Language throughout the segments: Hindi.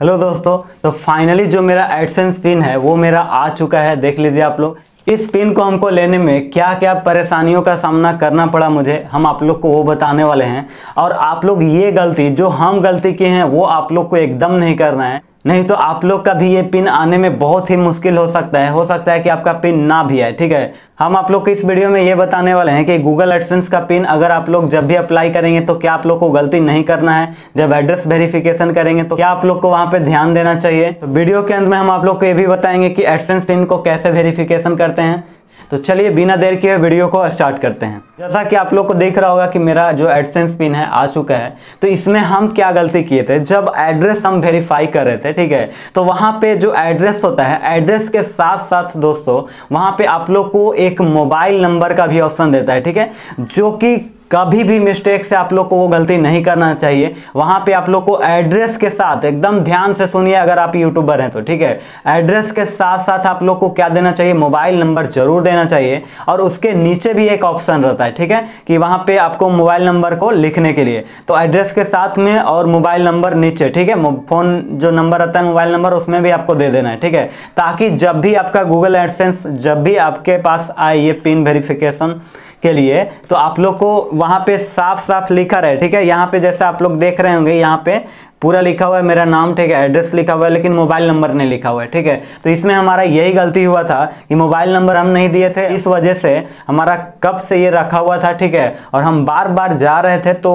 हेलो दोस्तों तो फाइनली जो मेरा एडसेंस पिन है, वो मेरा आ चुका है, देख लीजिए आप लोग। इस पिन को हमको लेने में क्या क्या परेशानियों का सामना करना पड़ा मुझे, हम आप लोग को वो बताने वाले हैं। और आप लोग ये गलती, जो हम गलती किए हैं, वो आप लोग को एकदम नहीं करना है। नहीं तो आप लोग का भी ये पिन आने में बहुत ही मुश्किल हो सकता है। हो सकता है कि आपका पिन ना भी आए, ठीक है? हम आप लोग को इस वीडियो में ये बताने वाले हैं कि गूगल एडसेंस का पिन अगर आप लोग जब भी अप्लाई करेंगे तो क्या आप लोग को गलती नहीं करना है? जब एड्रेस वेरिफिकेशन करेंगे तो क्या आप लोग को वहाँ पे ध्यान देना चाहिए? तो वीडियो के अंत में हम आप लोग को ये भी बताएँगे कि एडसेंस पिन को कैसे वेरिफिकेशन करते हैं। तो चलिए बिना देर के वीडियो को स्टार्ट करते हैं। जैसा कि आप लोग को देख रहा होगा कि मेरा जो एडसेंस पिन है, आ चुका है। तो इसमें हम क्या गलती किए थे? जब एड्रेस हम वेरीफाई कर रहे थे, ठीक है? तो वहाँ पे जो एड्रेस होता है, एड्रेस के साथ साथ दोस्तों, वहाँ पे आप लोग को एक मोबाइल नंबर का भी ऑप्शन देता है, ठीक है? जो कि कभी भी मिस्टेक से आप लोग को वो गलती नहीं करना चाहिए। वहाँ पे आप लोग को एड्रेस के साथ एकदम ध्यान से सुनिए अगर आप यूट्यूबर हैं तो ठीक है? एड्रेस के साथ साथ आप लोग को क्या देना चाहिए? मोबाइल नंबर ज़रूर देना चाहिए। और उसके नीचे भी एक ऑप्शन रहता है, ठीक है? कि वहाँ पे आपको मोबाइल नंबर को लिखने के लिए। तो एड्रेस के साथ में और मोबाइल नंबर नीचे, ठीक है? फ़ोन जो नंबर रहता है मोबाइल नंबर उसमें भी आपको दे देना है, ठीक है? ताकि जब भी आपका गूगल एडसेंस जब भी आपके पास आए ये पिन वेरिफिकेशन के लिए तो आप लोग को वहाँ पे साफ़ साफ़ लिखा रहे, ठीक है? यहाँ पे जैसे आप लोग देख रहे होंगे, यहाँ पे पूरा लिखा हुआ है, मेरा नाम ठीक है एड्रेस लिखा हुआ है, लेकिन मोबाइल नंबर नहीं लिखा हुआ है, ठीक है? तो इसमें हमारा यही गलती हुआ था कि मोबाइल नंबर हम नहीं दिए थे। इस वजह से हमारा कब से ये रखा हुआ था, ठीक है? और हम बार बार जा रहे थे तो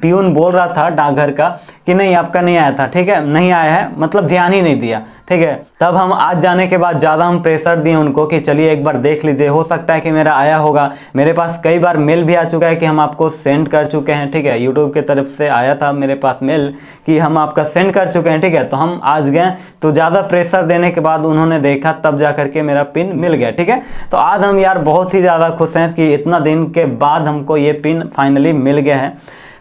प्यून बोल रहा था डाकघर का कि नहीं, आपका नहीं आया था, ठीक है? नहीं आया है मतलब ध्यान ही नहीं दिया, ठीक है? तब हम आज जाने के बाद ज़्यादा हम प्रेशर दिए उनको कि चलिए एक बार देख लीजिए, हो सकता है कि मेरा आया होगा। मेरे पास कई बार मेल भी आ चुका है कि हम आपको सेंड कर चुके हैं, ठीक है? यूट्यूब की तरफ़ से आया था मेरे पास मेल कि हम आपका सेंड कर चुके हैं, ठीक है? तो हम आज गए तो ज़्यादा प्रेशर देने के बाद उन्होंने देखा, तब जा करके मेरा पिन मिल गया, ठीक है? तो आज हम यार बहुत ही ज़्यादा खुश हैं कि इतना दिन के बाद हमको ये पिन फाइनली मिल गया है।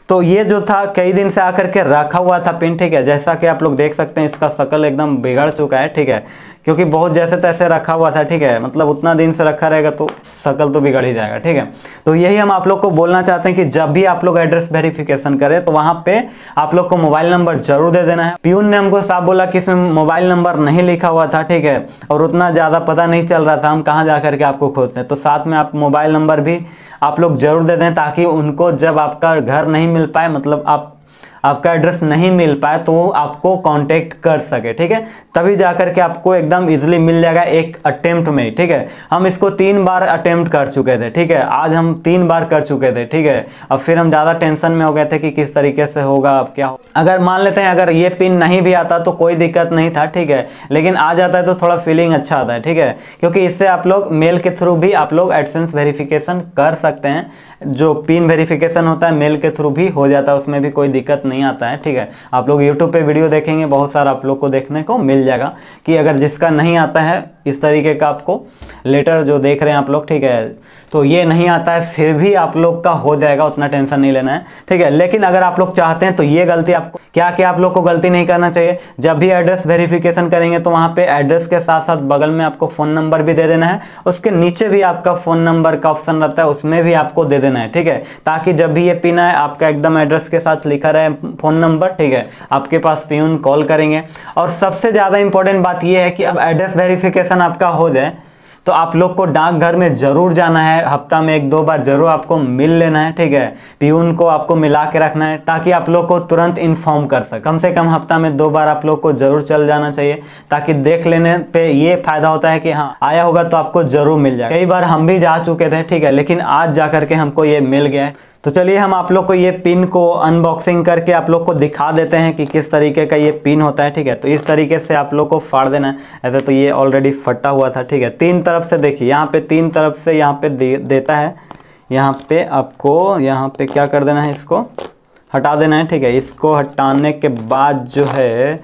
तो ये जो था, कई दिन से आकर के रखा हुआ था पिन ठीक है? जैसा कि आप लोग देख सकते हैं, इसका शकल एकदम बिगड़ चुका है, ठीक है? क्योंकि बहुत जैसे तैसे रखा हुआ था, ठीक है? मतलब उतना दिन से रखा रहेगा तो शकल तो बिगड़ ही जाएगा, ठीक है? तो यही हम आप लोग को बोलना चाहते हैं कि जब भी आप लोग एड्रेस वेरिफिकेशन करें तो वहाँ पे आप लोग को मोबाइल नंबर ज़रूर दे देना है। प्यून ने हमको साफ़ बोला कि इसमें मोबाइल नंबर नहीं लिखा हुआ था, ठीक है? और उतना ज़्यादा पता नहीं चल रहा था, हम कहाँ जा करके आपको खोजते हैं। तो साथ में आप मोबाइल नंबर भी आप लोग ज़रूर दे दें ताकि उनको जब आपका घर नहीं मिल पाए मतलब आप आपका एड्रेस नहीं मिल पाए तो आपको कांटेक्ट कर सके, ठीक है? तभी जाकर के आपको एकदम इजीली मिल जाएगा एक अटेम्प्ट में ठीक है? हम इसको तीन बार अटेम्प्ट कर चुके थे, ठीक है? आज हम तीन बार कर चुके थे, ठीक है? अब फिर हम ज़्यादा टेंशन में हो गए थे कि किस तरीके से होगा, अब क्या हो अगर मान लेते हैं, अगर ये पिन नहीं भी आता तो कोई दिक्कत नहीं था, ठीक है? लेकिन आ जाता है तो थोड़ा फीलिंग अच्छा आता है, ठीक है? क्योंकि इससे आप लोग मेल के थ्रू भी आप लोग एडसेंस वेरिफिकेशन कर सकते हैं। जो पिन वेरिफिकेशन होता है मेल के थ्रू भी हो जाता है, उसमें भी कोई दिक्कत नहीं आता है, ठीक है? आप लोग यूट्यूब पे वीडियो देखेंगे, बहुत सारा आप लोग को देखने को मिल जाएगा कि अगर जिसका नहीं आता है इस तरीके का आपको लेटर जो देख रहे हैं आप लोग, ठीक है? तो ये नहीं आता है, फिर भी आप लोग का हो जाएगा, उतना टेंशन नहीं लेना है, ठीक है? लेकिन अगर आप लोग चाहते हैं तो ये गलती आपको, क्या क्या आप लोग को गलती नहीं करना चाहिए? जब भी एड्रेस वेरिफिकेशन करेंगे तो वहाँ पे एड्रेस के साथ साथ बगल में आपको फ़ोन नंबर भी दे देना है, उसके नीचे भी आपका फ़ोन नंबर का ऑप्शन रहता है, उसमें भी आपको दे देना है, ठीक है? ताकि जब भी ये पिन आए, आपका एकदम एड्रेस के साथ लिखा रहे फ़ोन नंबर ठीक है? आपके पास पिन कॉल करेंगे। और सबसे ज़्यादा इंपॉर्टेंट बात यह है कि अब एड्रेस वेरिफिकेशन आपका हो जाए तो आप लोग को डाकघर में ज़रूर जाना है। हफ़्ता में एक दो बार ज़रूर आपको मिल लेना है, ठीक है? पीयून को आपको मिला के रखना है, ताकि आप लोग को तुरंत इन्फॉर्म कर सके। कम से कम हफ़्ता में दो बार आप लोग को ज़रूर चल जाना चाहिए, ताकि देख लेने पे ये फ़ायदा होता है कि हाँ आया होगा तो आपको ज़रूर मिल जाए कई बार हम भी जा चुके थे, ठीक है, लेकिन आज जा करके हमको ये मिल गया है। तो चलिए हम आप लोग को ये पिन को अनबॉक्सिंग करके आप लोग को दिखा देते हैं कि किस तरीके का ये पिन होता है ठीक है? तो इस तरीके से आप लोग को फाड़ देना है। ऐसे तो ये ऑलरेडी फटा हुआ था ठीक है? तीन तरफ़ से देखिए यहाँ पे तीन तरफ़ से यहाँ पे दे, देता है। यहाँ पे आपको यहाँ पे क्या कर देना है इसको? हटा देना है ठीक है? इसको हटाने के बाद जो है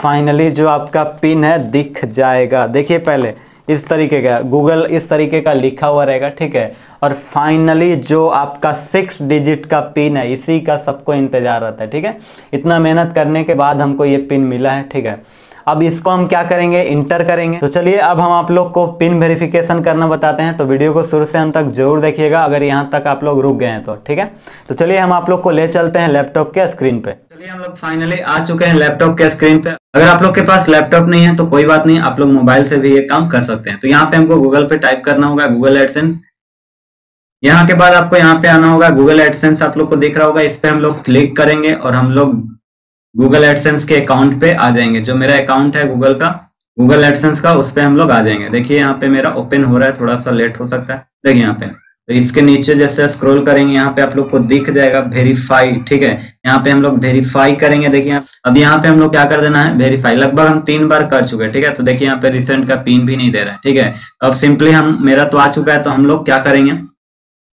फाइनली जो आपका पिन है दिख जाएगा। देखिए पहले इस तरीके का गूगल इस तरीके का लिखा हुआ रहेगा ठीक है? और फाइनली जो आपका सिक्स डिजिट का पिन है, इसी का सबको इंतज़ार रहता है, ठीक है? इतना मेहनत करने के बाद हमको ये पिन मिला है, ठीक है? अब इसको हम क्या करेंगे? इंटर करेंगे। तो चलिए, अब हम आप लोग को पिन वेरिफिकेशन करना बताते हैं। तो वीडियो को शुरू से अंत तक ज़रूर देखिएगा, अगर यहाँ तक आप लोग रुक गए हैं तो ठीक है? तो चलिए, हम आप लोग को ले चलते हैं लैपटॉप के स्क्रीन पे। चलिए, हम लोग फाइनली आ चुके हैं लैपटॉप के स्क्रीन पे। अगर आप लोग के पास लैपटॉप नहीं है तो कोई बात नहीं, आप लोग मोबाइल से भी ये काम कर सकते हैं। तो यहाँ पे हमको गूगल पे टाइप करना होगा गूगल एडसेंस यहाँ के बाद आपको यहाँ पे आना होगा गूगल एडसेंस आप लोग को दिख रहा होगा, इस पे हम लोग क्लिक करेंगे और हम लोग गूगल एडसेंस के अकाउंट पे आ जाएँगे। जो मेरा अकाउंट है गूगल का गूगल एडसेंस का, उस पर हम लोग आ जाएँगे। देखिए यहाँ पे मेरा ओपन हो रहा है थोड़ा सा लेट हो सकता है। देखिए यहाँ पे। तो इसके नीचे जैसे स्क्रॉल करेंगे, यहाँ पे आप लोग को दिख जाएगा वेरीफाई ठीक है? यहाँ पे हम लोग वेरीफाई करेंगे, देखिए अब यहाँ पे हम लोग क्या कर देना है? वेरीफाई लगभग हम तीन बार कर चुके हैं, ठीक है? तो देखिए यहाँ पे रिसेंट का पिन भी नहीं दे रहा है, ठीक है? अब सिंपली हम, मेरा तो आ चुका है तो हम लोग क्या करेंगे?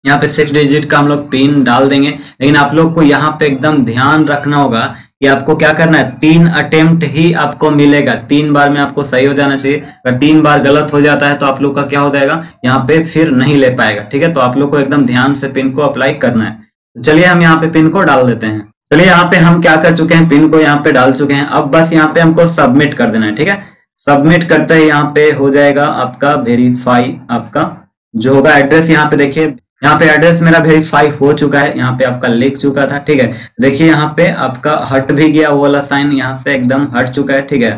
यहाँ पे सिक्स डिजिट का हम लोग पिन डाल देंगे। लेकिन आप लोग को यहाँ पे एकदम ध्यान रखना होगा कि आपको क्या करना है। तीन अटेम्प्ट ही आपको मिलेगा। तीन बार में आपको सही हो जाना चाहिए। अगर तीन बार गलत हो जाता है तो आप लोग का क्या हो जाएगा? यहाँ पे फिर नहीं ले पाएगा। ठीक है? तो आप लोग को एकदम ध्यान से पिन को अप्लाई करना है। तो चलिए हम यहाँ पे पिन को डाल देते हैं। चलिए यहाँ पे हम क्या कर चुके हैं? पिन को यहाँ पे डाल चुके हैं। अब बस यहाँ पे हमको सबमिट कर देना है। ठीक है? सबमिट करते ही यहाँ पे हो जाएगा आपका वेरीफाई आपका जो होगा एड्रेस यहाँ पे देखिए। यहाँ पे एड्रेस मेरा वेरीफाई हो चुका है, यहाँ पे आपका लिख चुका था, ठीक है? देखिए यहाँ पे आपका हट भी गया वो वाला साइन यहाँ से एकदम हट चुका है, ठीक है?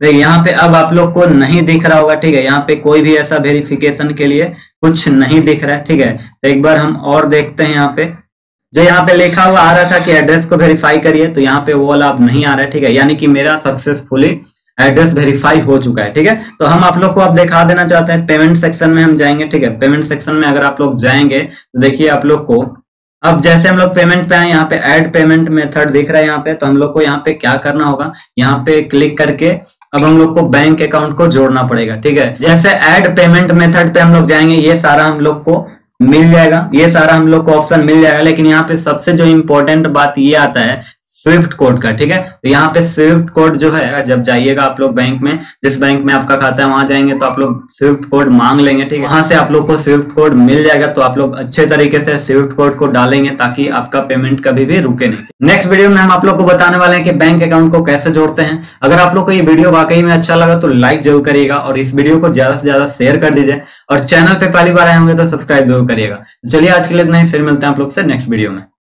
देखिए यहाँ पे अब आप लोग को नहीं दिख रहा होगा, ठीक है? यहाँ पे कोई भी ऐसा वेरिफिकेशन के लिए कुछ नहीं दिख रहा है, ठीक है? तो एक बार हम और देखते हैं यहाँ पे। जो यहाँ पे लिखा हुआ आ रहा था कि एड्रेस को वेरीफाई करिए तो यहाँ पे वो वाला अब नहीं आ रहा है, ठीक है? यानी कि मेरा सक्सेसफुली एड्रेस वेरीफाई हो चुका है, ठीक है? तो हम आप लोग को अब दिखा देना चाहते हैं पेमेंट सेक्शन में हम जाएँगे, ठीक है? पेमेंट सेक्शन में अगर आप लोग जाएँगे तो देखिए आप लोग को, अब जैसे हम लोग पेमेंट पे आए, यहाँ पे ऐड पेमेंट मेथड दिख रहा है यहाँ पे तो हम लोग को यहाँ पे क्या करना होगा? यहाँ पे क्लिक करके अब हम लोग को बैंक अकाउंट को जोड़ना पड़ेगा, ठीक है? जैसे ऐड पेमेंट मेथड पे हम लोग जाएँगे, ये सारा हम लोग को मिल जाएगा, ये सारा हम लोग को ऑप्शन मिल जाएगा, लेकिन यहाँ पे सबसे जो इम्पोर्टेंट बात ये आता है स्विफ्ट कोड का, ठीक है? तो यहाँ पे स्विफ्ट कोड जो है, जब जाइएगा आप लोग बैंक में, जिस बैंक में आपका खाता है, वहाँ जाएँगे तो आप लोग स्विफ्ट कोड मांग लेंगे, ठीक है? वहाँ से आप लोग को स्विफ्ट कोड मिल जाएगा तो आप लोग अच्छे तरीके से स्विफ्ट कोड को डालेंगे, ताकि आपका पेमेंट कभी भी रुके नहीं। नेक्स्ट वीडियो में हम आप लोग को बताने वाले हैं कि बैंक अकाउंट को कैसे जोड़ते हैं। अगर आप लोग को ये वीडियो वाकई में अच्छा लगा तो लाइक ज़रूर करिएगा, और इस वीडियो को ज़्यादा से ज़्यादा शेयर कर दीजिए, और चैनल पे पहली बार आए होंगे तो सब्सक्राइब ज़रूर करिएगा। चलिए, आज के लिए इतना ही, फिर मिलते हैं आप लोग से नेक्स्ट वीडियो में।